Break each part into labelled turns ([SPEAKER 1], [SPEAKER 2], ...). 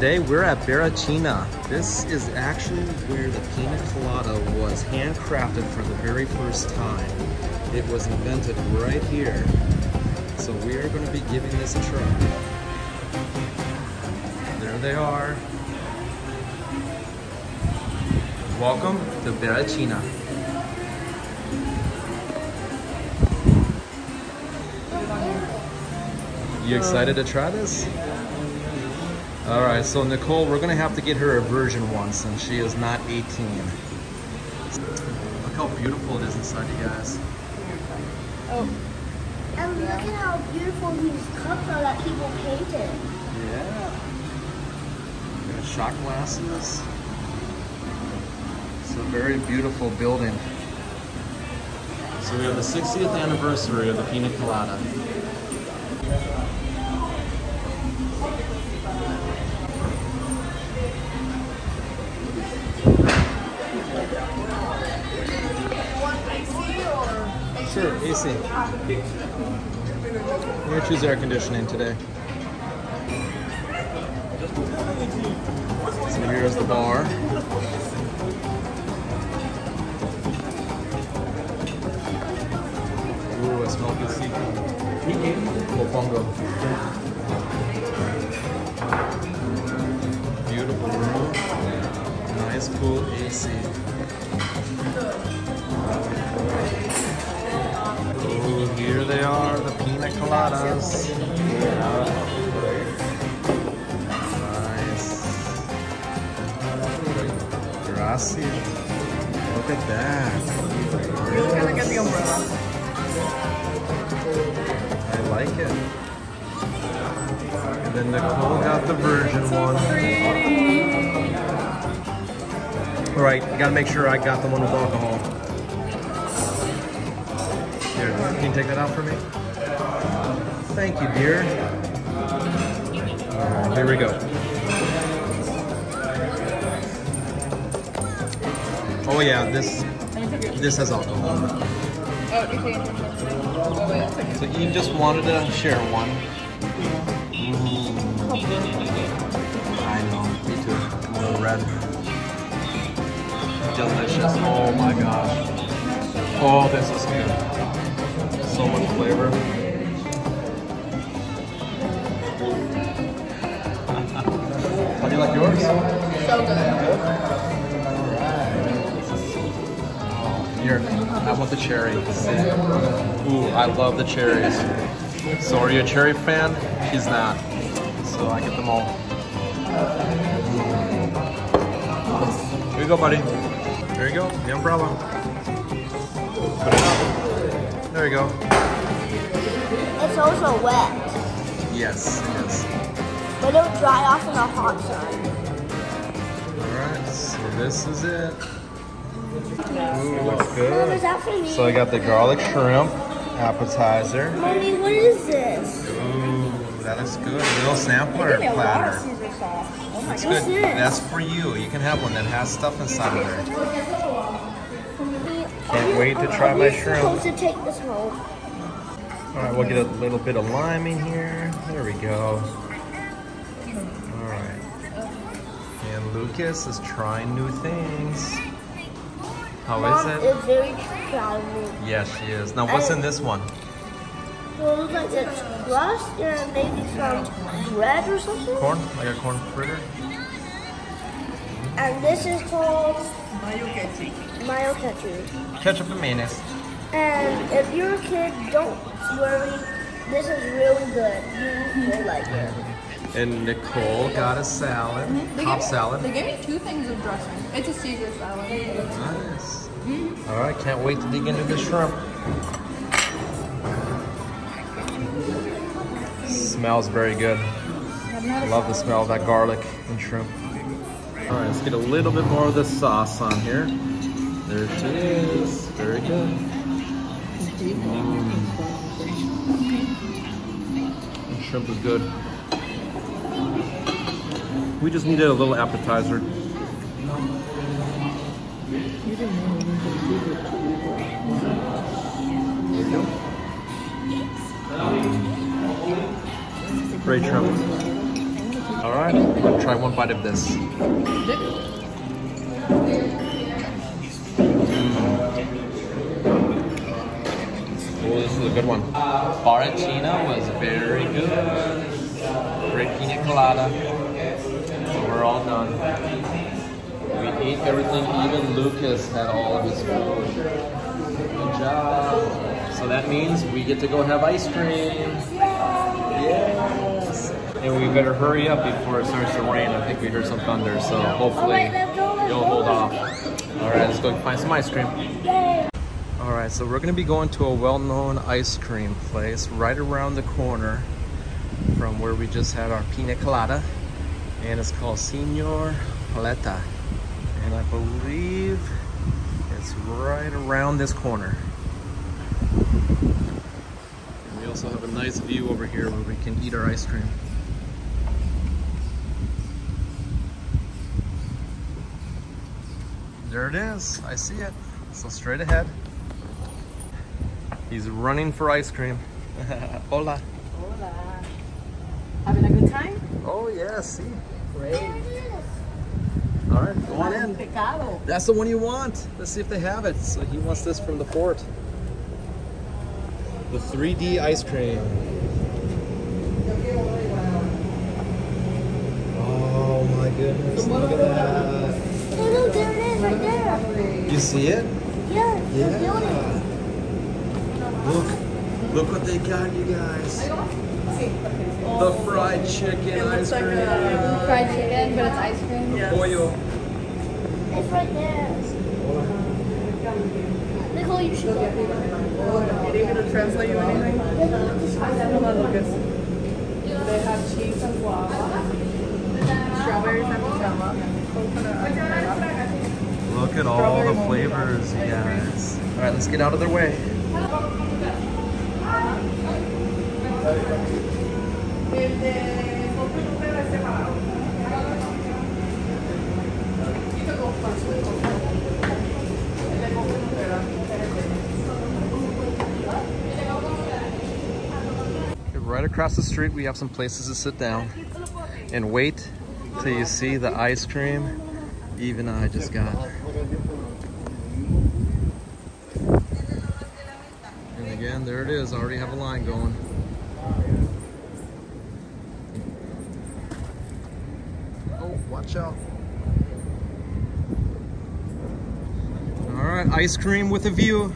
[SPEAKER 1] today we're at Barrachina. This is actually where the pina colada was handcrafted for the very first time. It was invented right here. So we are going to be giving this a try. There they are. Welcome to Barrachina. You excited to try this? All right, so Nicole, we're gonna have to get her a version one since she is not 18. Look how beautiful it is inside, you guys.
[SPEAKER 2] Oh. And look at how beautiful these cups are that people painted.
[SPEAKER 1] Yeah. Got shot glasses. It's a very beautiful building. So we have the 60th anniversary of the Pina Colada. Sure, AC. We're gonna choose air conditioning today. So here's the bar. Ooh, I smell good seafood. Mofongo. Beautiful room. Nice cool AC. Nice. Gracias. Look at that.
[SPEAKER 3] Really gonna get the umbrella.
[SPEAKER 1] I like it. And then Nicole got the version one. All right, gotta make sure I got the one with alcohol. Here, can you take that out for me? Thank you, dear. Right, here we go. Oh yeah, this this has alcohol.
[SPEAKER 3] Oh. Oh.
[SPEAKER 1] So you just wanted to share one. Mm. I know, me too. A little red. Delicious. Oh my gosh. Oh, this is good. So much flavor. Like yours?
[SPEAKER 3] So good.
[SPEAKER 1] Here, I want the cherry. Ooh, I love the cherries. So are you a cherry fan? She's not. So I get them all. Here you go, buddy. There you go, the umbrella. Put it up. There you go.
[SPEAKER 2] It's also wet,
[SPEAKER 1] Yes, it is.
[SPEAKER 2] But it'll dry off in the hot sun.
[SPEAKER 1] Alright, so this is it. Ooh, looks good.
[SPEAKER 2] that for me?
[SPEAKER 1] So I got the garlic shrimp appetizer.
[SPEAKER 2] Mommy, what is this?
[SPEAKER 1] Ooh, that looks good. A little sampler
[SPEAKER 3] Give me a lot
[SPEAKER 1] platter.
[SPEAKER 3] Oh my
[SPEAKER 1] good.
[SPEAKER 2] this?
[SPEAKER 1] That's for you. You can have one that has stuff inside of there. Can't wait to try my shrimp.
[SPEAKER 2] supposed to take this home.
[SPEAKER 1] All right, we'll get a little bit of lime in here. There we go. Lucas is trying new things. How
[SPEAKER 2] Mom
[SPEAKER 1] is it?
[SPEAKER 2] is very proud of me.
[SPEAKER 1] Yes, she is. Now, what's in this one?
[SPEAKER 2] So it looks like it's crust and maybe some bread or something.
[SPEAKER 1] Corn? Like a corn fritter?
[SPEAKER 2] And this is called
[SPEAKER 3] Mayo ketchup.
[SPEAKER 2] mayo ketchup.
[SPEAKER 1] Ketchup and mayonnaise.
[SPEAKER 2] And if you're a kid, don't worry. This is really good. You will like it.
[SPEAKER 1] And Nicole got a salad,
[SPEAKER 3] gave me-
[SPEAKER 1] salad.
[SPEAKER 3] They gave me two things of dressing. It's a Caesar salad.
[SPEAKER 1] Nice. All right, can't wait to dig into the shrimp. Smells very good. I love the smell of that garlic and shrimp. All right, let's get a little bit more of the sauce on here. There it is. Very good. Mm. Shrimp is good. We just needed a little appetizer. Great shrimp. All right, I'm gonna try one bite of this. Oh, this is a good one. Barrachina was very good. Great pina colada. We're all done. We ate everything. Even Lucas had all of his food. Good job. So that means we get to go have ice cream. Yes. And we better hurry up before it starts to rain. I think we heard some thunder, so hopefully you'll hold off. All right, let's go find some ice cream. All right, so we're gonna be going to a well-known ice cream place right around the corner from where we just had our pina colada, and it's called Señor Paleta, and I believe it's right around this corner. And we also have a nice view over here where we can eat our ice cream. There it is. I see it. So straight ahead. He's running for ice cream. Hola.
[SPEAKER 3] Hola. Having a good time?
[SPEAKER 1] Oh yeah, see.
[SPEAKER 3] Great.
[SPEAKER 1] All right, go on in. That's the one you want. Let's see if they have it. So he wants this from the fort. The 3D ice cream. Oh my goodness, look at that.
[SPEAKER 2] Oh, look, there it is, right there.
[SPEAKER 1] You see it?
[SPEAKER 2] Yeah, the building.
[SPEAKER 1] Look, look what they got, you guys. The fried chicken
[SPEAKER 3] It
[SPEAKER 1] ice
[SPEAKER 3] looks like
[SPEAKER 1] cream.
[SPEAKER 3] a
[SPEAKER 4] fried chicken, but it's ice cream.
[SPEAKER 3] Yes.
[SPEAKER 1] Pollo.
[SPEAKER 2] It's right there. Nicole, you should go.
[SPEAKER 3] You need me to translate you anything? Hold on, Lucas. They have cheese and guava, strawberries and nutella, coconut
[SPEAKER 1] Look at all the flavors, you guys. All right, let's get out of their way. Right across the street, we have some places to sit down and wait till you see the ice cream even I just got. There it is. I already have a line going. Oh, watch out. All right, ice cream with a view.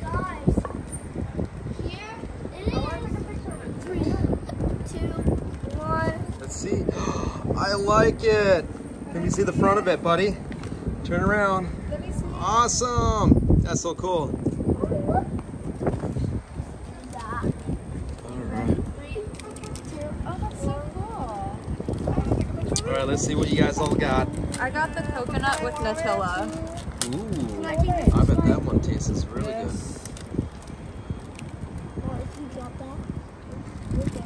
[SPEAKER 2] Guys, here it is. Three, two, one.
[SPEAKER 1] Let's see. I like it. Can you see the front of it, buddy? Turn around.
[SPEAKER 2] Let me see.
[SPEAKER 1] Awesome. That's so cool. All right.
[SPEAKER 2] Three, two,
[SPEAKER 4] Oh, that's so cool.
[SPEAKER 1] All right, let's see what you guys all got.
[SPEAKER 3] I got the coconut with Nutella.
[SPEAKER 1] Ooh, I bet that one tastes really good.
[SPEAKER 2] Or if you drop that, look at it.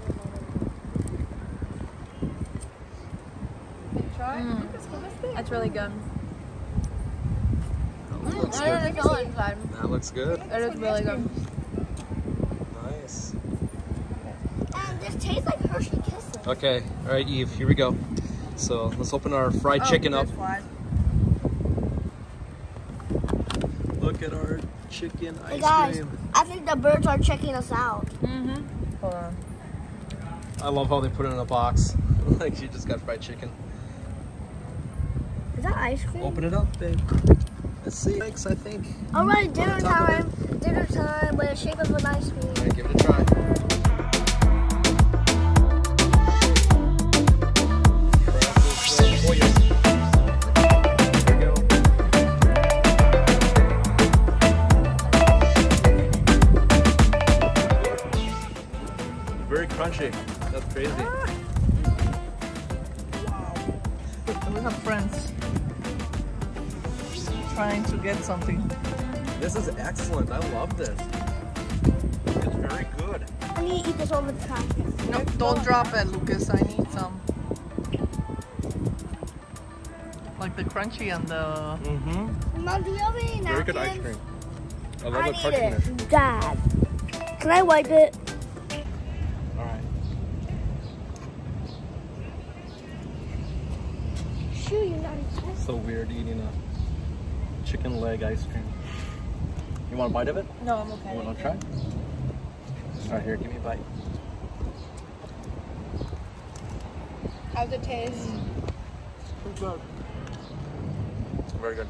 [SPEAKER 3] Try. Mm.
[SPEAKER 4] That's really good.
[SPEAKER 1] That looks
[SPEAKER 4] I don't
[SPEAKER 1] good.
[SPEAKER 4] know feel inside.
[SPEAKER 1] That looks good.
[SPEAKER 4] It is really good.
[SPEAKER 1] Nice.
[SPEAKER 2] And this tastes like Hershey Kisses.
[SPEAKER 1] Okay, all right, Eve, here we go. So let's open our fried
[SPEAKER 3] Oh,
[SPEAKER 1] chicken up.
[SPEAKER 3] this.
[SPEAKER 1] Look at our chicken
[SPEAKER 2] Hey
[SPEAKER 1] ice
[SPEAKER 2] guys,
[SPEAKER 1] cream.
[SPEAKER 2] I think the birds are checking us out.
[SPEAKER 3] Mm-hmm. Hold on.
[SPEAKER 1] I love how they put it in a box. like you just got fried chicken.
[SPEAKER 2] Is that ice cream?
[SPEAKER 1] Open it up, babe. Let's I think.
[SPEAKER 2] All right, dinner time. Dinner time with a shape of an ice cream.
[SPEAKER 1] Right, give it a try. There we go. Very crunchy. That's crazy.
[SPEAKER 3] Ah. get something.
[SPEAKER 1] This is excellent. I love this. It's very good.
[SPEAKER 2] I need to eat this all the time.
[SPEAKER 3] No, nope, don't drop it, Lucas. I need some. Like the crunchy and the.
[SPEAKER 1] Mm-hmm. Very good ice cream. I love
[SPEAKER 2] I
[SPEAKER 1] the crunchiness.
[SPEAKER 2] Dad, can I wipe it?
[SPEAKER 1] All right.
[SPEAKER 2] Shoo, you're not.
[SPEAKER 1] So weird eating a chicken leg ice cream. You want a bite of it?
[SPEAKER 4] No, I'm okay.
[SPEAKER 1] You want to try? All right, here, give me a bite.
[SPEAKER 4] How's it taste?
[SPEAKER 1] Good. Very good.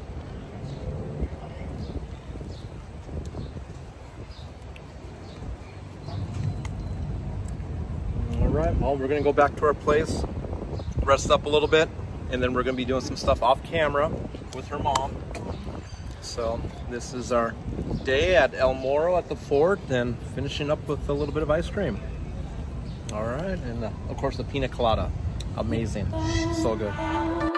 [SPEAKER 1] All right, well, we're gonna go back to our place, rest up a little bit, and then we're gonna be doing some stuff off camera with her mom. So this is our day at El Morro at the fort, and finishing up with a little bit of ice cream. All right, and uh, of course the pina colada, amazing, so good.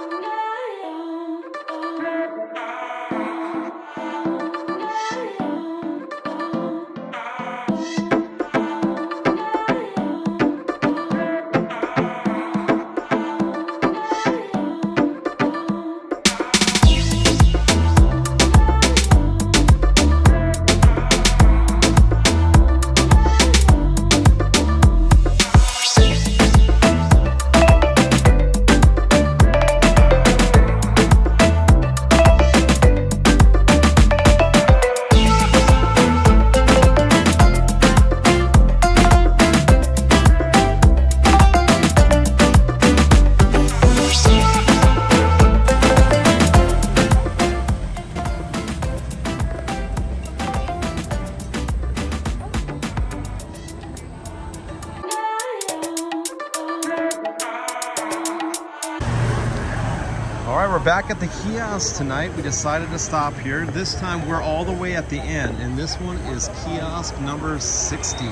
[SPEAKER 1] All right, we're back at the kiosk tonight. We decided to stop here. This time we're all the way at the end, and this one is kiosk number 60.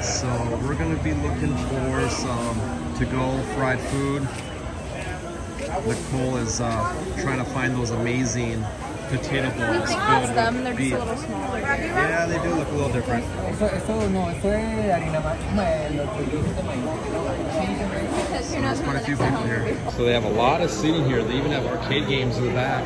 [SPEAKER 1] So we're gonna be looking for some to-go fried food. Nicole is uh, trying to find those amazing potato balls
[SPEAKER 4] We
[SPEAKER 1] filled
[SPEAKER 4] passed
[SPEAKER 1] with
[SPEAKER 4] them. They're just a little smaller.
[SPEAKER 1] Yeah, they do look a little different.
[SPEAKER 5] Eso, eso no, eso es harina ma- ma- lo que dijiste maíz.
[SPEAKER 4] Because who knows
[SPEAKER 1] There's quite a few people here. So they have a lot of seating here. They even have arcade games in the back.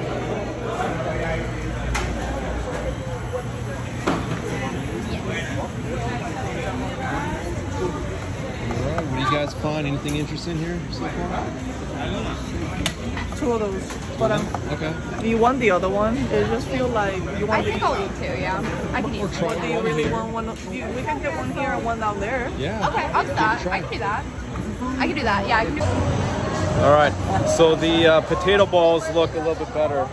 [SPEAKER 1] All right, what do you guys find? Anything interesting here so far?
[SPEAKER 3] Two of those. But um,
[SPEAKER 1] Okay.
[SPEAKER 3] you want the other one? It just feel like you want.
[SPEAKER 4] I
[SPEAKER 3] want
[SPEAKER 4] think
[SPEAKER 3] the.
[SPEAKER 4] I'll eat two, yeah. I can eat
[SPEAKER 1] Or
[SPEAKER 4] two.
[SPEAKER 1] try
[SPEAKER 3] Do you really
[SPEAKER 1] here.
[SPEAKER 3] want one? You, we can get one here and one down there.
[SPEAKER 1] Yeah.
[SPEAKER 4] Okay, I'll do that. I can do that. I can do that. Yeah, I can do
[SPEAKER 1] All right. So the uh, potato balls look a little bit better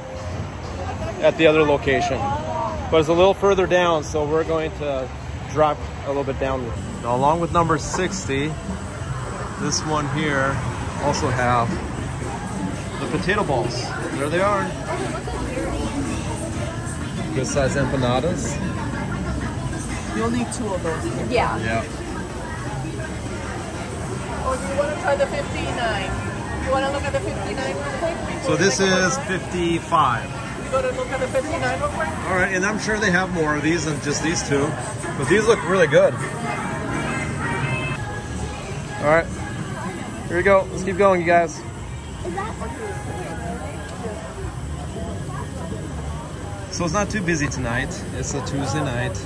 [SPEAKER 1] at the other location, but it's a little further down. So we're going to drop a little bit down. Now, along with number 60, this one here also have the potato balls. There they are. Good size empanadas.
[SPEAKER 3] You'll need two of those.
[SPEAKER 4] Yeah.
[SPEAKER 1] Yeah.
[SPEAKER 3] Oh, do you want to try the 59? You want to look at the 59 real quick?
[SPEAKER 1] So this is 55.
[SPEAKER 3] You go to look at the 59 real quick?
[SPEAKER 1] All right, and I'm sure they have more of these than just these two, but these look really good. All right, here we go. Let's keep going, you guys. So it's not too busy tonight. It's a Tuesday night.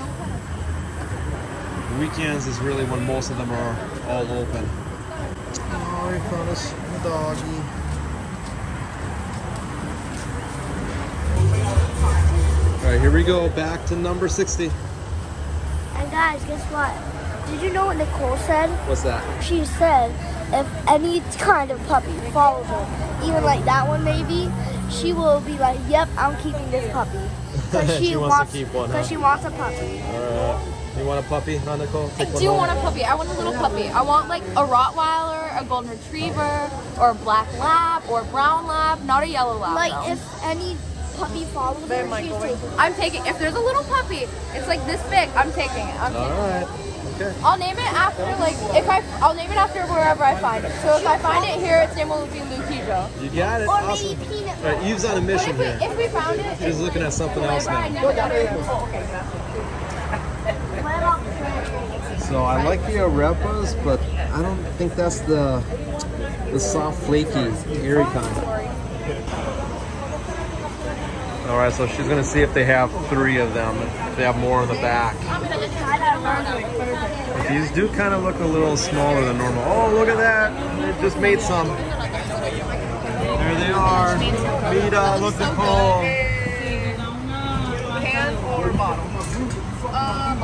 [SPEAKER 1] Weekends is really when most of them are all open. Oh, we found us a doggy. All right, here we go. Back to number 60.
[SPEAKER 2] And guys, guess what? Did you know what Nicole said?
[SPEAKER 1] What's that?
[SPEAKER 2] She said if any kind of puppy follows her, even like that one maybe, she will be like, "Yep, I'm keeping this puppy." Because
[SPEAKER 1] She wants to keep one, huh?
[SPEAKER 2] Because she wants a puppy.
[SPEAKER 1] All right. You want a puppy, huh, Nicole?
[SPEAKER 4] I
[SPEAKER 1] Take one
[SPEAKER 4] do
[SPEAKER 1] home.
[SPEAKER 4] want a puppy. I want a little puppy. I want like a Rottweiler, a Golden Retriever, or a Black Lab, or a Brown Lab, not a Yellow Lab.
[SPEAKER 2] Like
[SPEAKER 4] though.
[SPEAKER 2] if any puppy follows
[SPEAKER 3] There,
[SPEAKER 2] her, she's taking.
[SPEAKER 4] I'm taking. If there's a little puppy, it's like this big. I'm taking it. I'm
[SPEAKER 1] All
[SPEAKER 4] taking it.
[SPEAKER 1] Right. Okay.
[SPEAKER 4] I'll name it after like if I I'll name it after wherever I find it. So if I find it here, its name will be Luquillo.
[SPEAKER 1] You got it.
[SPEAKER 2] Or
[SPEAKER 1] awesome.
[SPEAKER 2] maybe peanut.
[SPEAKER 1] All right, Eve's on a mission
[SPEAKER 4] if we
[SPEAKER 1] here.
[SPEAKER 4] if we found it,
[SPEAKER 1] She's looking at something else now.
[SPEAKER 4] never got it.
[SPEAKER 1] So I like the arepas, but I don't think that's the the soft, flaky, airy kind. All right, so she's gonna see if they have three of them. If they have more in the back. These do kind of look a little smaller than normal. Oh, look at that! They just made some. There they are. Mira, look
[SPEAKER 3] or bottle? Uh,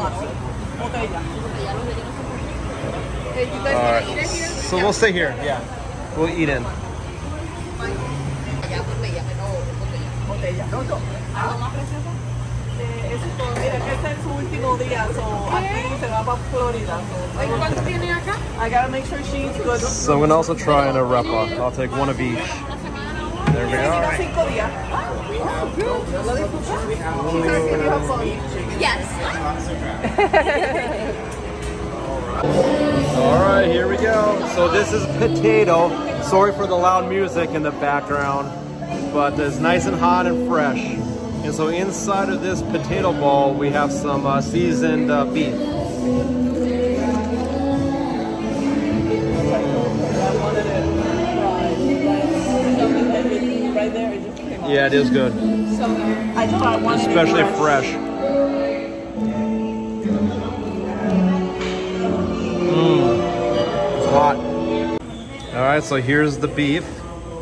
[SPEAKER 1] All right. So we'll stay here. Yeah. We'll eat in.
[SPEAKER 3] Botella. No, no. Eh, ese es todo. Mira, que este es su último día, so aquí se va para Florida. So,
[SPEAKER 4] ¿Cuánto tiene acá?
[SPEAKER 3] I gotta make sure she's good.
[SPEAKER 1] So I'm gonna also try an arepa. I'll take one of each. There we are.
[SPEAKER 3] cinco días. ¿Lo disfrutas? She's gonna give you her phone.
[SPEAKER 4] Yes.
[SPEAKER 1] All right, here we go. So this is potato. Sorry for the loud music in the background, but it's nice and hot and fresh. And so inside of this potato ball, we have some uh, seasoned uh, beef. Yeah, it is good, especially fresh. Mmm, it's hot. All right, so here's the beef.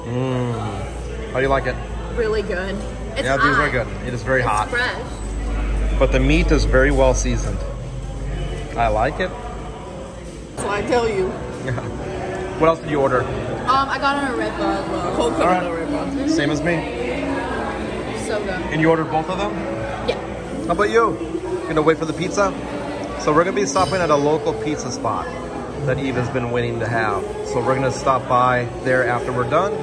[SPEAKER 1] Mmm, how do you like it?
[SPEAKER 4] Really good. It's
[SPEAKER 1] yeah, these are good. It is very
[SPEAKER 4] It's
[SPEAKER 1] hot.
[SPEAKER 4] fresh.
[SPEAKER 1] But the meat is very well seasoned. I like it.
[SPEAKER 3] So I tell you,
[SPEAKER 1] What else did you order?
[SPEAKER 4] Um, I got an arepa as well.
[SPEAKER 3] coconut
[SPEAKER 1] All right.
[SPEAKER 3] arepa.
[SPEAKER 1] Same as me.
[SPEAKER 4] So good.
[SPEAKER 1] And you ordered both of them?
[SPEAKER 4] Yeah.
[SPEAKER 1] How about you? Gonna wait for the pizza? So we're gonna be stopping at a local pizza spot that Eva's been waiting to have. So we're gonna stop by there after we're done.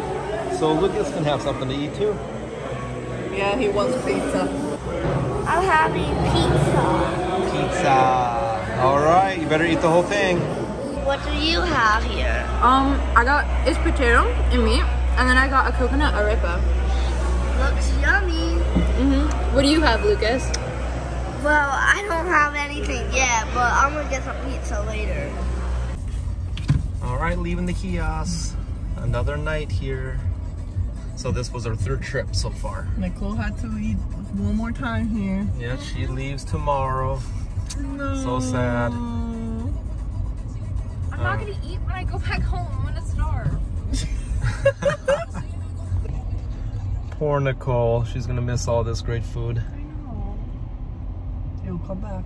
[SPEAKER 1] So Lucas can have something to eat too.
[SPEAKER 3] Yeah, he wants pizza.
[SPEAKER 2] I'm having pizza.
[SPEAKER 1] Pizza. All right, you better eat the whole thing.
[SPEAKER 2] What do you have here?
[SPEAKER 4] Um, I got it's potato and meat, and then I got a coconut arepa.
[SPEAKER 2] Looks yummy.
[SPEAKER 4] Mm-hmm. What do you have, Lucas?
[SPEAKER 2] Well, I don't have anything yet, but I'm gonna get some pizza later.
[SPEAKER 1] All right, leaving the kiosk. Another night here. So this was our third trip so far.
[SPEAKER 3] Nicole had to eat one more time here.
[SPEAKER 1] Yeah, she leaves tomorrow.
[SPEAKER 3] No.
[SPEAKER 1] So sad.
[SPEAKER 4] I'm not um, gonna eat when I go back home. I'm gonna starve.
[SPEAKER 1] Poor Nicole. She's gonna miss all this great food. I know.
[SPEAKER 3] He'll come back.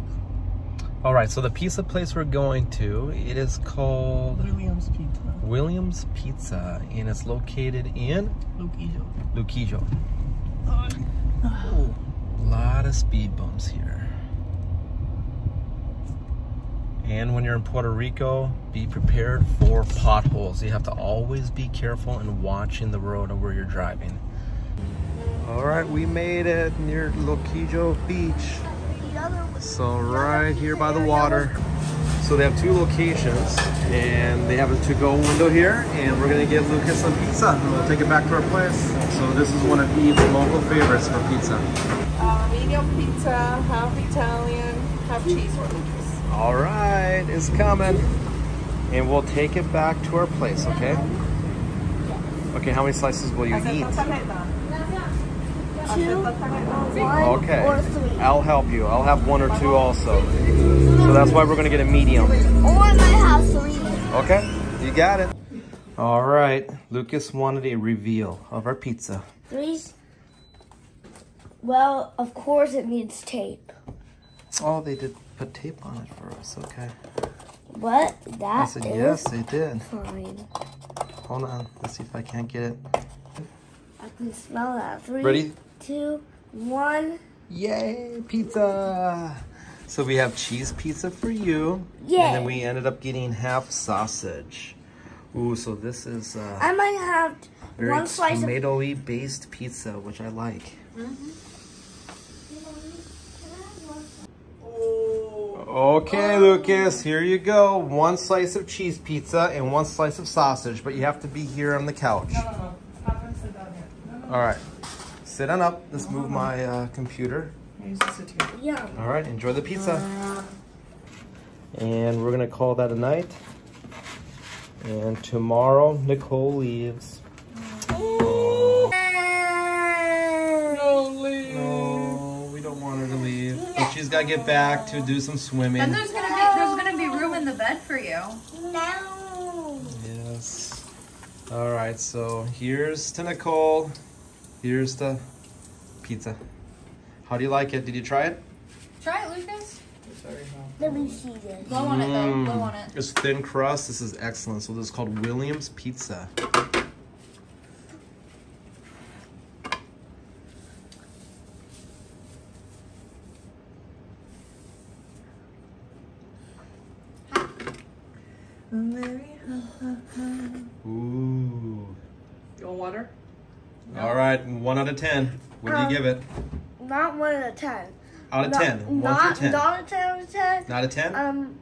[SPEAKER 1] All right, so the pizza place we're going to, it is called
[SPEAKER 3] Williams Pizza.
[SPEAKER 1] Williams Pizza, and it's located in
[SPEAKER 3] Luquillo.
[SPEAKER 1] Luquillo. Ooh, a lot of speed bumps here. And when you're in Puerto Rico, be prepared for potholes. You have to always be careful and watching the road of where you're driving. All right, we made it near Luquillo Beach.
[SPEAKER 2] The other was
[SPEAKER 1] So right here by the water. So they have two locations and they have a to-go window here and we're gonna get Lucas some pizza and we'll take it back to our place. So this is one of Eve's local favorites for pizza.
[SPEAKER 3] Uh, medium pizza, half Italian, half cheese for Lucas.
[SPEAKER 1] All right, it's coming. And we'll take it back to our place, okay? Okay, how many slices will you eat?
[SPEAKER 2] Two, one,
[SPEAKER 1] Okay,
[SPEAKER 2] or three.
[SPEAKER 1] I'll help you. I'll have one or two also. So that's why we're gonna get a medium.
[SPEAKER 2] Or I might have three.
[SPEAKER 1] Okay, you got it. All right, Lucas wanted a reveal of our pizza.
[SPEAKER 2] Three. Well, of course it needs tape.
[SPEAKER 1] Oh, they did put tape on it for us. Okay.
[SPEAKER 2] What? That
[SPEAKER 1] I
[SPEAKER 2] said
[SPEAKER 1] yes, they did.
[SPEAKER 2] fine.
[SPEAKER 1] Hold on. Let's see if I can't get it.
[SPEAKER 2] I can smell that. Three,
[SPEAKER 1] Ready?
[SPEAKER 2] Two, one.
[SPEAKER 1] Yay, pizza! So we have cheese pizza for you.
[SPEAKER 2] Yay.
[SPEAKER 1] And then we ended up getting half sausage. Ooh, so this is uh,
[SPEAKER 2] I might have
[SPEAKER 1] very
[SPEAKER 2] one slice of
[SPEAKER 1] tomato-y based pizza, which I like. Mhm. Okay, Lucas, here you go. One slice of cheese pizza and one slice of sausage, but you have to be here on the couch.
[SPEAKER 3] No, no, have him sit down here. No, no,
[SPEAKER 1] All right, sit on up. Let's move my uh, computer.
[SPEAKER 3] you just sit here.
[SPEAKER 2] yum.
[SPEAKER 1] All right, enjoy the pizza. And we're gonna call that a night. And tomorrow, Nicole leaves.
[SPEAKER 3] No, leave.
[SPEAKER 1] No, we don't want her to leave. But she's gotta get back to do some swimming.
[SPEAKER 4] Then there's gonna be there's gonna be room in the bed for you.
[SPEAKER 2] No.
[SPEAKER 1] Yes. All right, so here's to Nicole. Here's the pizza. How do you like it? Did you try it?
[SPEAKER 4] Try it, Lucas.
[SPEAKER 2] Let me see this.
[SPEAKER 4] Blow on it though.
[SPEAKER 1] Mm.
[SPEAKER 4] Blow on it.
[SPEAKER 1] It's thin crust. This is excellent. So this is called Williams Pizza. Ooh.
[SPEAKER 3] You want water?
[SPEAKER 1] All right, one out of ten. What do you
[SPEAKER 2] Um,
[SPEAKER 1] give it?
[SPEAKER 2] Not one out of ten.
[SPEAKER 1] Out of
[SPEAKER 2] Not-
[SPEAKER 1] ten. One
[SPEAKER 2] Not,
[SPEAKER 1] through ten.
[SPEAKER 2] not a ten out of ten.
[SPEAKER 1] Not a ten.
[SPEAKER 2] Um,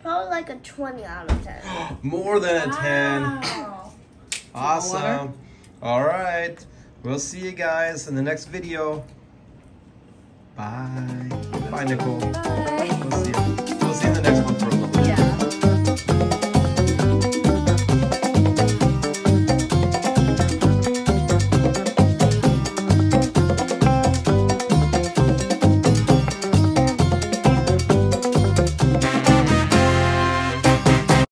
[SPEAKER 2] probably like a twenty out of ten.
[SPEAKER 1] More than a ten. Awesome. All right. We'll see you guys in the next video. Bye. Bye, Nicole.
[SPEAKER 4] Bye.
[SPEAKER 1] We'll see you. We'll see you in the next one.